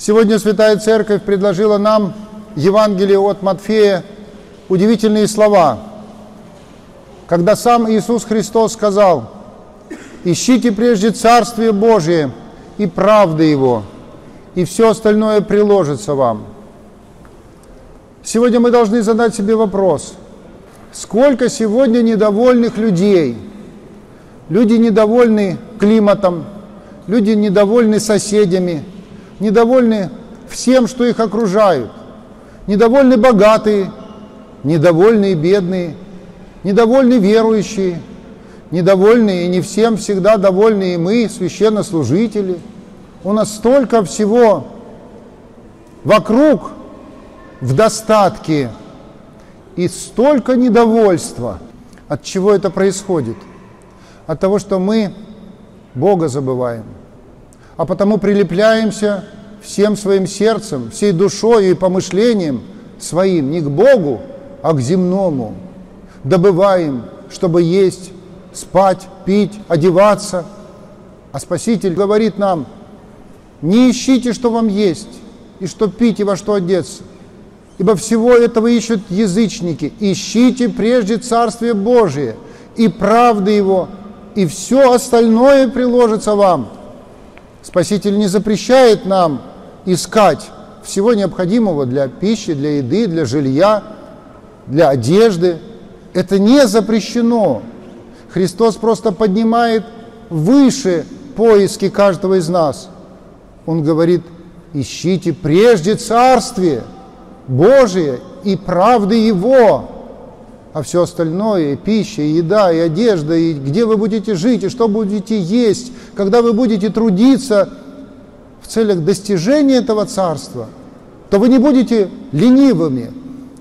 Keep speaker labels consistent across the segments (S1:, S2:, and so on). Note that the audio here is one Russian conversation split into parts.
S1: Сегодня Святая Церковь предложила нам Евангелие от Матфея удивительные слова, когда сам Иисус Христос сказал, «Ищите прежде Царствие Божие и правды Его, и все остальное приложится вам». Сегодня мы должны задать себе вопрос, сколько сегодня недовольных людей? Люди недовольны климатом, люди недовольны соседями, недовольны всем, что их окружают, недовольны богатые, недовольны бедные, недовольны верующие, недовольны и не всем всегда довольны и мы, священнослужители. У нас столько всего вокруг в достатке и столько недовольства. От чего это происходит? От того, что мы Бога забываем, а потому прилепляемся всем своим сердцем, всей душой и помышлением своим не к Богу, а к земному. Добываем, чтобы есть, спать, пить, одеваться. А Спаситель говорит нам, не ищите, что вам есть, и что пить, и во что одеться. Ибо всего этого ищут язычники. Ищите прежде Царствие Божие и правды Его, и все остальное приложится вам. Спаситель не запрещает нам искать всего необходимого для пищи, для еды, для жилья, для одежды. Это не запрещено. Христос просто поднимает выше поиски каждого из нас. Он говорит, ищите прежде Царствие Божие и правды Его, а все остальное, и пища, и еда, и одежда, и где вы будете жить, и что будете есть, когда вы будете трудиться в целях достижения этого Царства, то вы не будете ленивыми,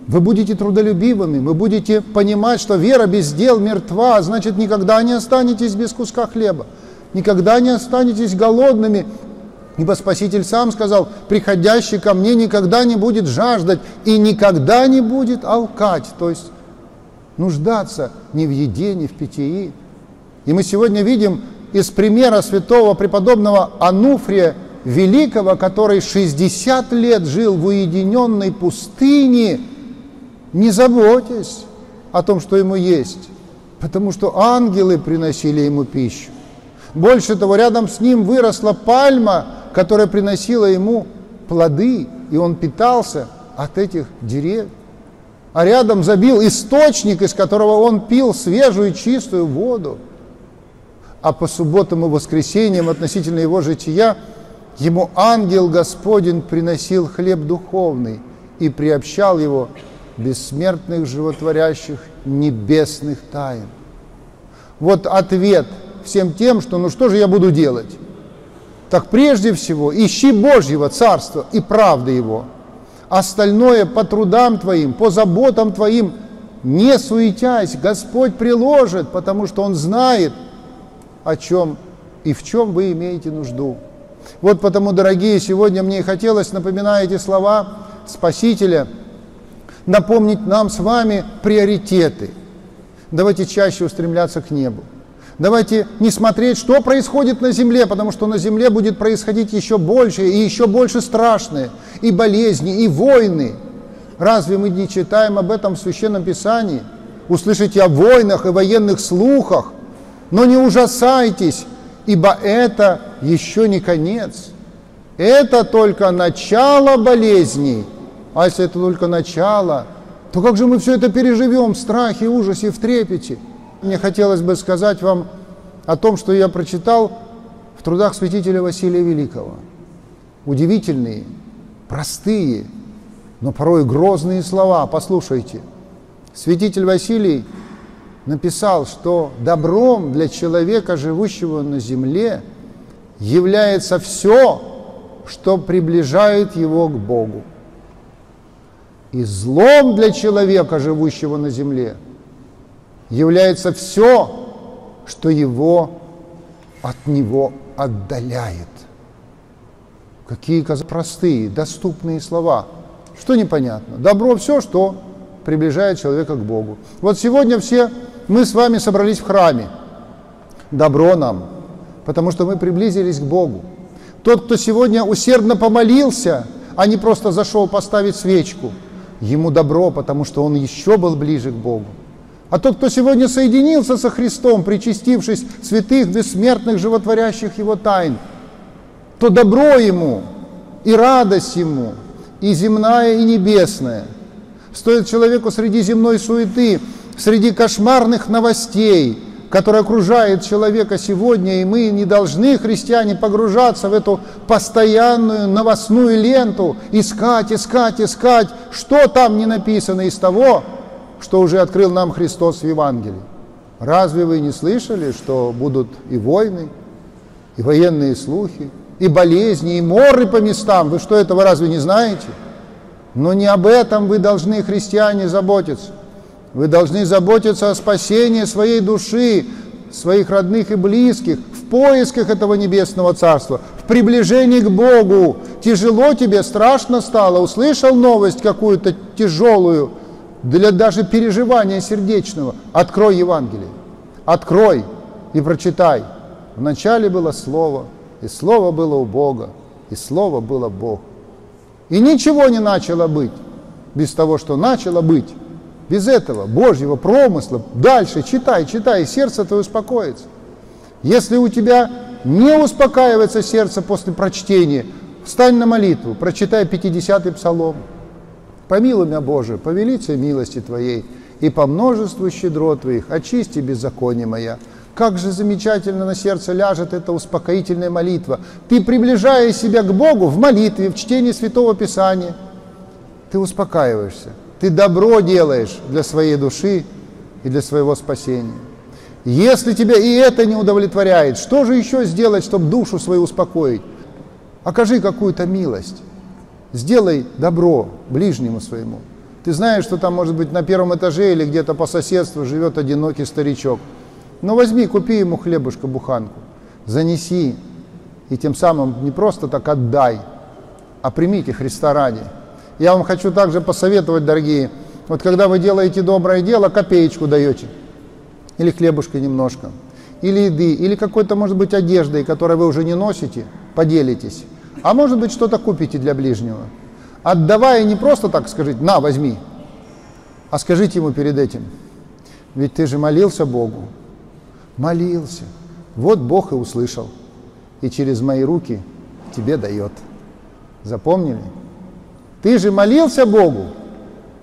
S1: вы будете трудолюбивыми, вы будете понимать, что вера без дел мертва, значит, никогда не останетесь без куска хлеба, никогда не останетесь голодными, ибо Спаситель сам сказал, приходящий ко мне никогда не будет жаждать и никогда не будет алкать, то есть нуждаться ни в еде, ни в питье. И мы сегодня видим из примера святого преподобного Ануфрия Великого, который 60 лет жил в уединенной пустыне, не заботясь о том, что ему есть, потому что ангелы приносили ему пищу. Больше того, рядом с ним выросла пальма, которая приносила ему плоды, и он питался от этих деревьев. А рядом забил источник, из которого он пил свежую чистую воду. А по субботам и воскресеньям относительно его жития ему ангел Господень приносил хлеб духовный и приобщал его бессмертных, животворящих, небесных тайн. Вот ответ всем тем, что ну что же я буду делать? Так прежде всего ищи Божьего Царства и правды Его. Остальное по трудам твоим, по заботам твоим, не суетясь, Господь приложит, потому что Он знает, о чем и в чем вы имеете нужду. Вот потому, дорогие, сегодня мне и хотелось, напоминая эти слова Спасителя, напомнить нам с вами приоритеты. Давайте чаще устремляться к небу. Давайте не смотреть, что происходит на земле, потому что на земле будет происходить еще больше и еще больше страшное, и болезни, и войны. Разве мы не читаем об этом в Священном Писании? Услышите о войнах и военных слухах, но не ужасайтесь, ибо это еще не конец. Это только начало болезней – а если это только начало, то как же мы все это переживем в страхе, ужасе, в трепете? Мне хотелось бы сказать вам о том, что я прочитал в трудах святителя Василия Великого. Удивительные, простые, но порой грозные слова. Послушайте. Святитель Василий написал, что добром для человека, живущего на земле, является все, что приближает его к Богу. И злом для человека, живущего на земле, является все, что его от него отдаляет. Какие простые, доступные слова. Что непонятно? Добро все, что приближает человека к Богу. Вот сегодня все мы с вами собрались в храме. Добро нам, потому что мы приблизились к Богу. Тот, кто сегодня усердно помолился, а не просто зашел поставить свечку, ему добро, потому что он еще был ближе к Богу. А тот, кто сегодня соединился со Христом, причастившись святых, бессмертных, животворящих Его тайн, то добро ему и радость ему, и земная, и небесная. Стоит человеку среди земной суеты, среди кошмарных новостей, которые окружают человека сегодня, и мы не должны, христиане, погружаться в эту постоянную новостную ленту, искать, искать, искать, что там не написано из того, что уже открыл нам Христос в Евангелии. Разве вы не слышали, что будут и войны, и военные слухи, и болезни, и моры по местам? Вы что, этого разве не знаете? Но не об этом вы должны, христиане, заботиться. Вы должны заботиться о спасении своей души, своих родных и близких, в поисках этого небесного царства, в приближении к Богу. Тяжело тебе, страшно стало, услышал новость какую-то тяжелую, для даже переживания сердечного. Открой Евангелие, открой и прочитай. Вначале было Слово, и Слово было у Бога, и Слово было Бог. И ничего не начало быть без того, что начало быть. Без этого Божьего промысла дальше читай, читай, и сердце твое успокоится. Если у тебя не успокаивается сердце после прочтения, встань на молитву, прочитай 50-й псалом. Помилуй меня, Боже, по милости Твоей, и по множеству щедрот Твоих очисти беззаконие моя. Как же замечательно на сердце ляжет эта успокоительная молитва. Ты, приближая себя к Богу в молитве, в чтении Святого Писания, ты успокаиваешься. Ты добро делаешь для своей души и для своего спасения. Если тебя и это не удовлетворяет, что же еще сделать, чтобы душу свою успокоить? Окажи какую-то милость. Сделай добро ближнему своему. Ты знаешь, что там, может быть, на первом этаже или где-то по соседству живет одинокий старичок. Но возьми, купи ему хлебушка, буханку, занеси, и тем самым не просто так отдай, а примите Христа ради. Я вам хочу также посоветовать, дорогие, вот когда вы делаете доброе дело, копеечку даете, или хлебушка немножко, или еды, или какой-то, может быть, одеждой, которой вы уже не носите, поделитесь. А может быть, что-то купите для ближнего. Отдавая не просто так скажите, на, возьми, а скажите ему перед этим, ведь ты же молился Богу, молился. Вот Бог и услышал, и через мои руки тебе дает. Запомнили? Ты же молился Богу?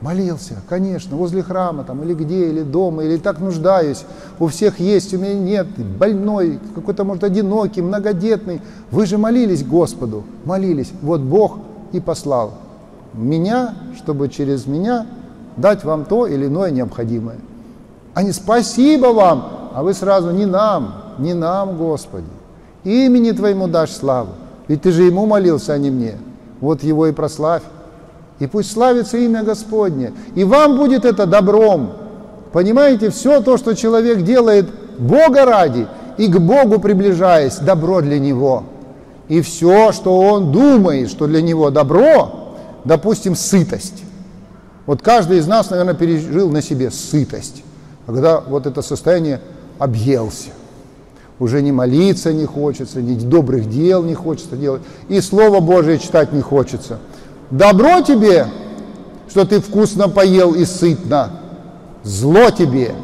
S1: Молился, конечно, возле храма там, или где, или дома, или так нуждаюсь. У всех есть, у меня нет, больной, какой-то, может, одинокий, многодетный. Вы же молились Господу, молились. Вот Бог и послал меня, чтобы через меня дать вам то или иное необходимое. А не спасибо вам, а вы сразу не нам, не нам, Господи. Имени Твоему дашь славу. Ведь Ты же Ему молился, а не мне. Вот Его и прославь. И пусть славится имя Господне. И вам будет это добром. Понимаете, все то, что человек делает Бога ради и к Богу приближаясь, добро для него. И все, что он думает, что для него добро, допустим, сытость. Вот каждый из нас, наверное, пережил на себе сытость, когда вот это состояние объелся. Уже не молиться не хочется, ни добрых дел не хочется делать, и Слово Божие читать не хочется – Добро тебе, что ты вкусно поел и сытно. Зло тебе,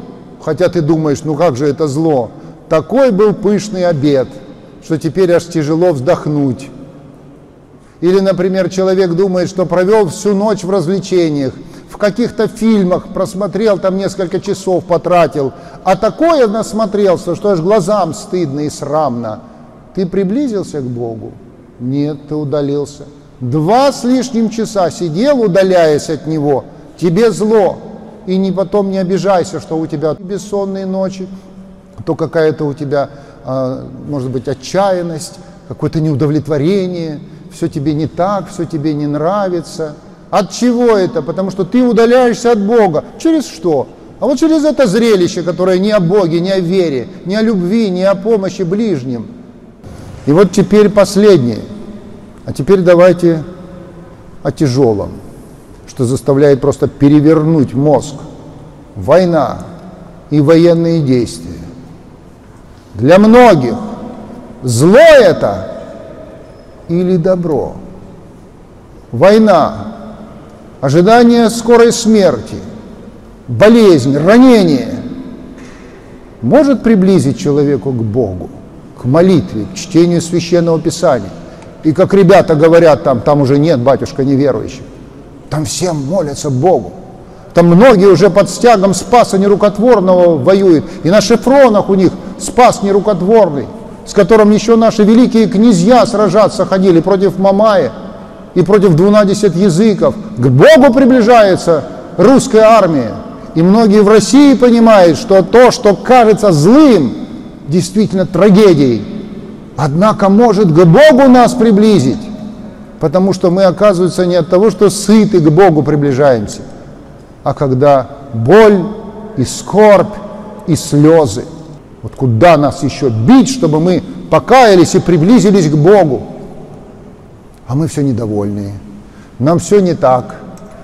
S1: хотя ты думаешь, ну как же это зло? Такой был пышный обед, что теперь аж тяжело вздохнуть. Или, например, человек думает, что провел всю ночь в развлечениях, в каких-то фильмах просмотрел, там несколько часов потратил, а такое насмотрелся, что аж глазам стыдно и срамно. Ты приблизился к Богу? Нет, ты удалился. Два с лишним часа сидел, удаляясь от него, тебе зло. И не потом не обижайся, что у тебя бессонные ночи, то какая-то у тебя, а, может быть, отчаянность, какое-то неудовлетворение, все тебе не так, все тебе не нравится. От чего это? Потому что ты удаляешься от Бога. Через что? А вот через это зрелище, которое не о Боге, не о вере, не о любви, не о помощи ближним. И вот теперь последнее – а теперь давайте о тяжелом, что заставляет просто перевернуть мозг. Война и военные действия. Для многих зло это или добро. Война, ожидание скорой смерти, болезнь, ранение может приблизить человеку к Богу, к молитве, к чтению священного писания. И как ребята говорят там, там уже нет, батюшка, неверующих. Там всем молятся Богу. Там многие уже под стягом спаса нерукотворного воюют. И на шифронах у них спас нерукотворный, с которым еще наши великие князья сражаться ходили против Мамая и против двунадесят языков. К Богу приближается русская армия. И многие в России понимают, что то, что кажется злым, действительно трагедией. Однако может к Богу нас приблизить, потому что мы, оказывается, не от того, что сыты к Богу приближаемся, а когда боль и скорбь и слезы. Вот куда нас еще бить, чтобы мы покаялись и приблизились к Богу? А мы все недовольные. Нам все не так.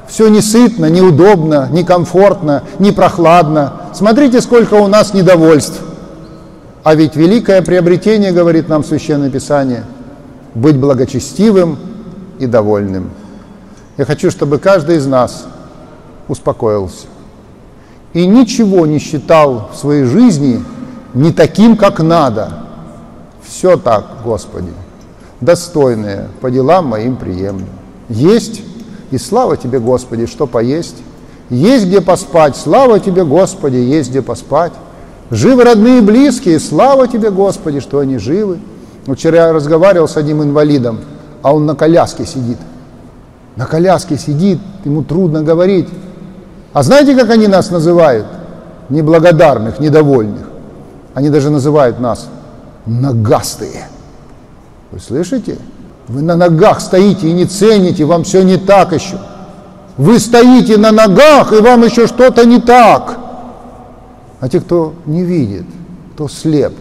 S1: Все не сытно, неудобно, некомфортно, не прохладно. Смотрите, сколько у нас недовольств. А ведь великое приобретение, говорит нам Священное Писание, быть благочестивым и довольным. Я хочу, чтобы каждый из нас успокоился и ничего не считал в своей жизни не таким, как надо. Все так, Господи, достойное, по делам моим приемлю. Есть, и слава Тебе, Господи, что поесть. Есть где поспать, слава Тебе, Господи, есть где поспать. Живы родные и близкие, слава тебе, Господи, что они живы. Вчера я разговаривал с одним инвалидом, а он на коляске сидит. На коляске сидит, ему трудно говорить. А знаете, как они нас называют? Неблагодарных, недовольных. Они даже называют нас ногастые. Вы слышите? Вы на ногах стоите и не цените, вам все не так еще. Вы стоите на ногах, и вам еще что-то не так. А те, кто не видит, кто слеп,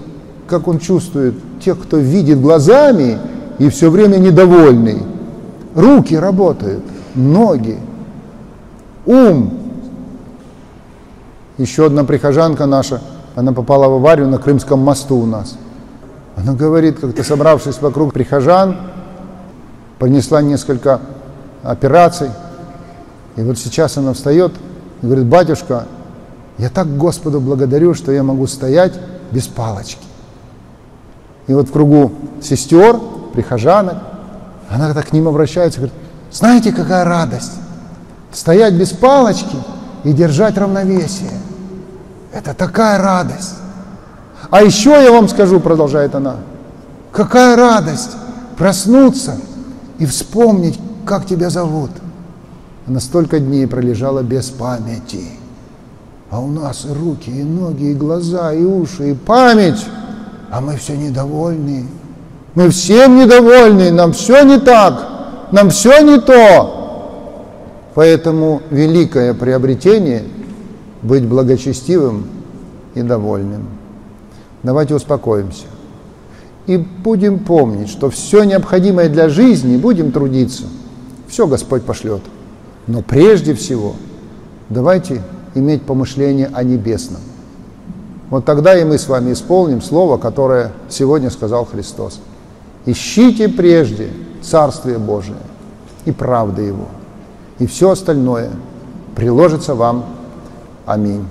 S1: как он чувствует тех, кто видит глазами и все время недовольный. Руки работают, ноги, ум. Еще одна прихожанка наша, она попала в аварию на Крымском мосту у нас. Она говорит, как-то собравшись вокруг прихожан, понесла несколько операций. И вот сейчас она встает и говорит, батюшка, я так Господу благодарю, что я могу стоять без палочки. И вот в кругу сестер, прихожанок, она так к ним обращается, говорит, знаете, какая радость? Стоять без палочки и держать равновесие. Это такая радость. А еще я вам скажу, продолжает она, какая радость проснуться и вспомнить, как тебя зовут. Она столько дней пролежала без памяти. А у нас и руки, и ноги, и глаза, и уши, и память. А мы все недовольны. Мы всем недовольны, нам все не так, нам все не то. Поэтому великое приобретение – быть благочестивым и довольным. Давайте успокоимся. И будем помнить, что все необходимое для жизни будем трудиться. Все Господь пошлет. Но прежде всего давайте иметь помышление о небесном. Вот тогда и мы с вами исполним слово, которое сегодня сказал Христос. Ищите прежде Царствие Божие и правды Его, и все остальное приложится вам. Аминь.